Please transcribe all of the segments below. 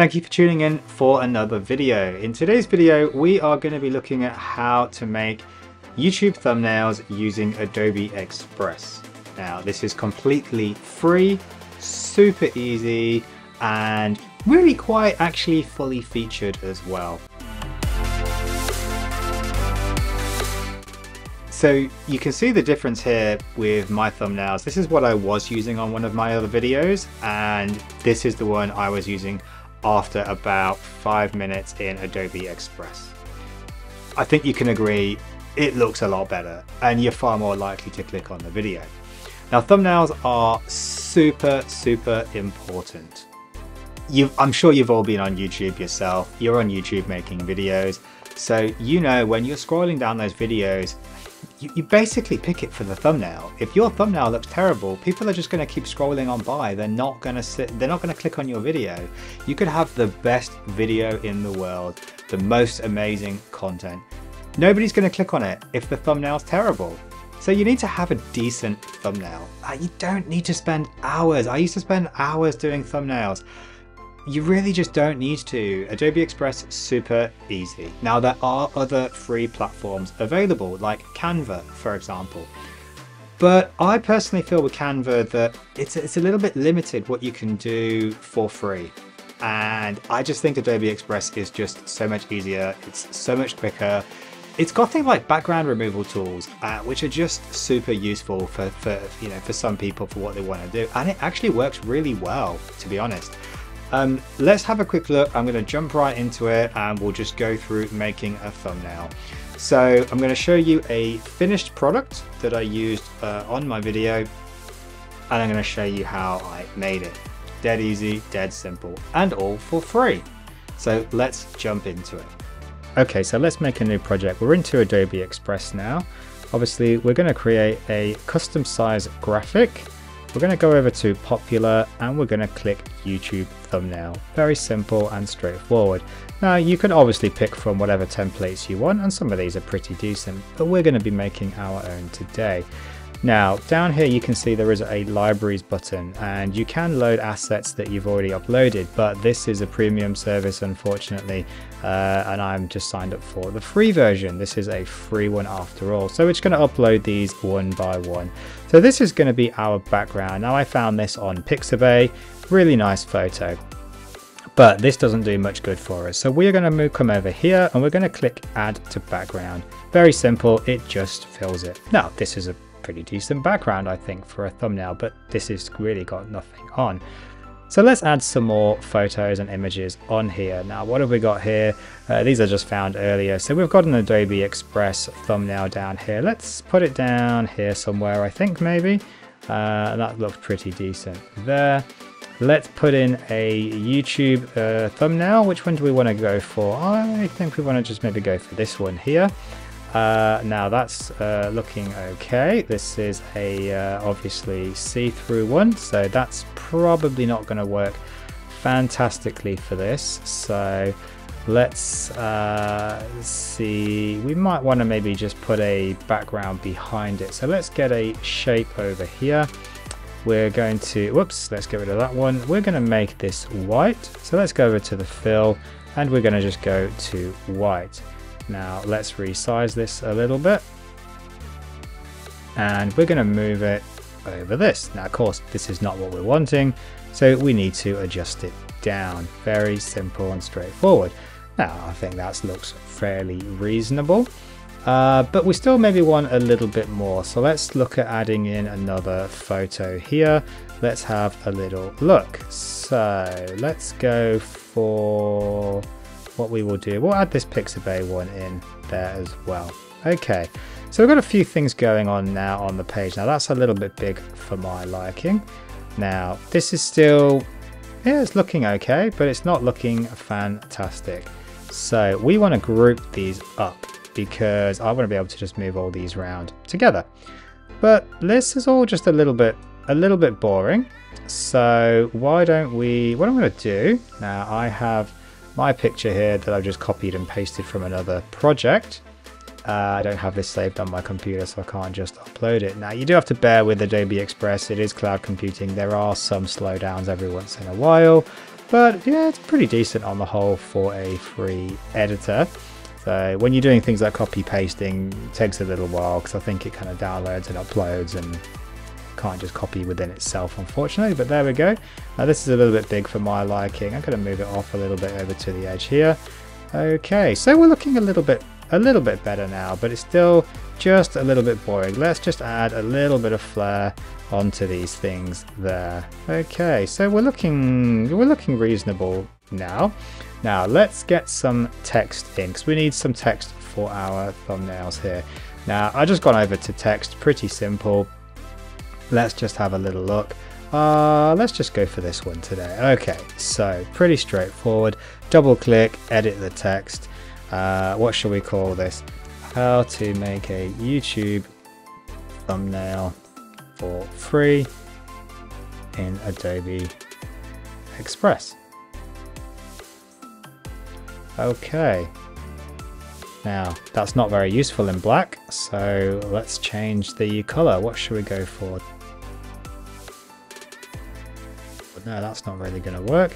Thank you for tuning in for another video. In today's video, we are going to be looking at how to make YouTube thumbnails using Adobe Express. Now, this is completely free, super easy, and really quite actually fully featured as well. So you can see the difference here with my thumbnails. This is what I was using on one of my other videos, and this is the one I was using after about five minutes in Adobe Express. I think you can agree it looks a lot better and you're far more likely to click on the video. Now thumbnails are super, super important. You've, I'm sure you've all been on YouTube yourself. You're on YouTube making videos. So you know when you're scrolling down those videos, you, you, basically pick it for the thumbnail. If your thumbnail looks terrible, people are just going to keep scrolling on by. They're not going to sit, they're not going to click on your video. You could have the best video in the world, the most amazing content. Nobody's going to click on it if the thumbnail's terrible. So you need to have a decent thumbnail. Uh, you don't need to spend hours. I used to spend hours doing thumbnails you really just don't need to. Adobe Express super easy. Now there are other free platforms available like Canva for example. But I personally feel with Canva that it's, it's a little bit limited what you can do for free. And I just think Adobe Express is just so much easier. It's so much quicker. It's got things like background removal tools, uh, which are just super useful for, for, you know, for some people for what they want to do. And it actually works really well, to be honest. Um, let's have a quick look. I'm going to jump right into it and we'll just go through making a thumbnail. So I'm going to show you a finished product that I used uh, on my video and I'm going to show you how I made it. Dead easy, dead simple, and all for free. So let's jump into it. Okay, so let's make a new project. We're into Adobe Express now. Obviously, we're going to create a custom size graphic we're going to go over to popular and we're going to click YouTube thumbnail. Very simple and straightforward. Now you can obviously pick from whatever templates you want and some of these are pretty decent, but we're going to be making our own today. Now down here you can see there is a libraries button and you can load assets that you've already uploaded but this is a premium service unfortunately uh, and I'm just signed up for the free version. This is a free one after all so it's going to upload these one by one. So this is going to be our background. Now I found this on Pixabay, really nice photo but this doesn't do much good for us. So we're going to move, come over here and we're going to click add to background. Very simple, it just fills it. Now this is a pretty decent background, I think, for a thumbnail, but this has really got nothing on. So let's add some more photos and images on here. Now, what have we got here? Uh, these are just found earlier. So we've got an Adobe Express thumbnail down here. Let's put it down here somewhere, I think, maybe. Uh, that looks pretty decent there. Let's put in a YouTube uh, thumbnail. Which one do we want to go for? I think we want to just maybe go for this one here. Uh, now that's uh, looking okay. This is a uh, obviously see-through one, so that's probably not going to work fantastically for this. So let's uh, see. We might want to maybe just put a background behind it. So let's get a shape over here. We're going to, whoops, let's get rid of that one. We're going to make this white. So let's go over to the fill and we're going to just go to white. Now let's resize this a little bit. And we're going to move it over this. Now of course this is not what we're wanting, so we need to adjust it down. Very simple and straightforward. Now I think that looks fairly reasonable. Uh, but we still maybe want a little bit more. So let's look at adding in another photo here. Let's have a little look. So let's go for what we will do, we'll add this Pixabay one in there as well. Okay, so we've got a few things going on now on the page. Now that's a little bit big for my liking. Now this is still, yeah, it's looking okay, but it's not looking fantastic. So we want to group these up because I want to be able to just move all these around together. But this is all just a little bit, a little bit boring. So why don't we, what I'm going to do, now I have my picture here that I've just copied and pasted from another project. Uh, I don't have this saved on my computer, so I can't just upload it. Now, you do have to bear with Adobe Express. It is cloud computing. There are some slowdowns every once in a while. But yeah, it's pretty decent on the whole for a free editor. So when you're doing things like copy pasting, it takes a little while because I think it kind of downloads and uploads and can't just copy within itself unfortunately but there we go. Now this is a little bit big for my liking. I'm going to move it off a little bit over to the edge here. Okay so we're looking a little bit a little bit better now but it's still just a little bit boring. Let's just add a little bit of flair onto these things there. Okay so we're looking we're looking reasonable now. Now let's get some text in because we need some text for our thumbnails here. Now I just gone over to text pretty simple let's just have a little look. Uh, let's just go for this one today. Okay so pretty straightforward. Double click edit the text. Uh, what shall we call this? How to make a YouTube thumbnail for free in Adobe Express. Okay. Now, that's not very useful in black, so let's change the colour. What should we go for? No, that's not really going to work.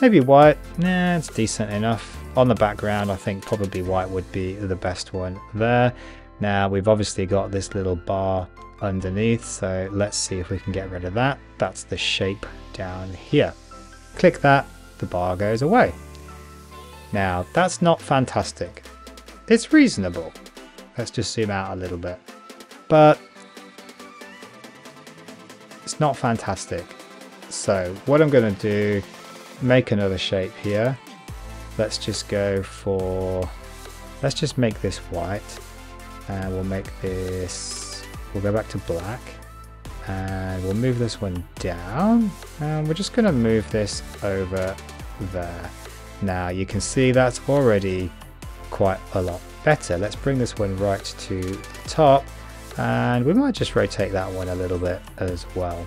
Maybe white, nah, it's decent enough. On the background, I think probably white would be the best one there. Now, we've obviously got this little bar underneath, so let's see if we can get rid of that. That's the shape down here. Click that, the bar goes away. Now, that's not fantastic. It's reasonable. Let's just zoom out a little bit. But it's not fantastic. So what I'm going to do, make another shape here. Let's just go for, let's just make this white. And we'll make this, we'll go back to black. And we'll move this one down. And we're just going to move this over there. Now you can see that's already quite a lot better. Let's bring this one right to the top and we might just rotate that one a little bit as well.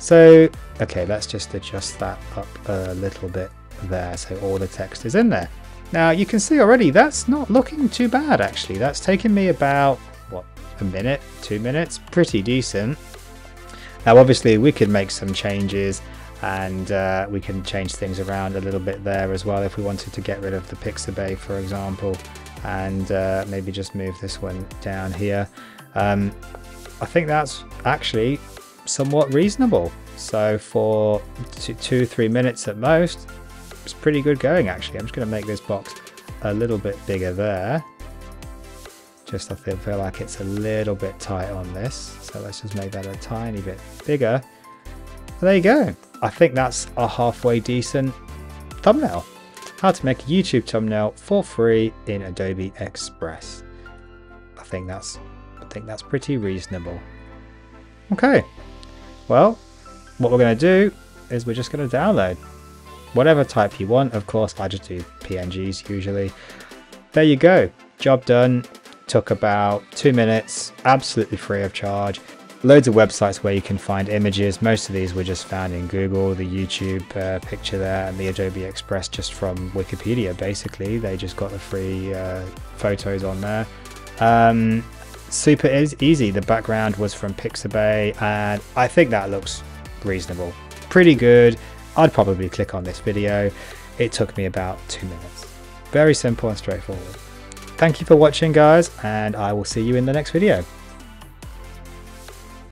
So, okay, let's just adjust that up a little bit there so all the text is in there. Now you can see already that's not looking too bad actually. That's taken me about, what, a minute, two minutes, pretty decent. Now obviously we could make some changes and uh, we can change things around a little bit there as well if we wanted to get rid of the Pixabay for example and uh, maybe just move this one down here. Um, I think that's actually somewhat reasonable. So for two, three minutes at most, it's pretty good going actually. I'm just going to make this box a little bit bigger there. Just I feel, feel like it's a little bit tight on this. So let's just make that a tiny bit bigger. there you go. I think that's a halfway decent thumbnail. How to make a YouTube thumbnail for free in Adobe Express. I think that's I think that's pretty reasonable. Okay, well, what we're going to do is we're just going to download whatever type you want. Of course, I just do PNGs usually. There you go. Job done. Took about two minutes, absolutely free of charge. Loads of websites where you can find images. Most of these were just found in Google, the YouTube uh, picture there, and the Adobe Express just from Wikipedia, basically. They just got the free uh, photos on there. Um, super easy. The background was from Pixabay and I think that looks reasonable. Pretty good. I'd probably click on this video. It took me about two minutes. Very simple and straightforward. Thank you for watching guys and I will see you in the next video.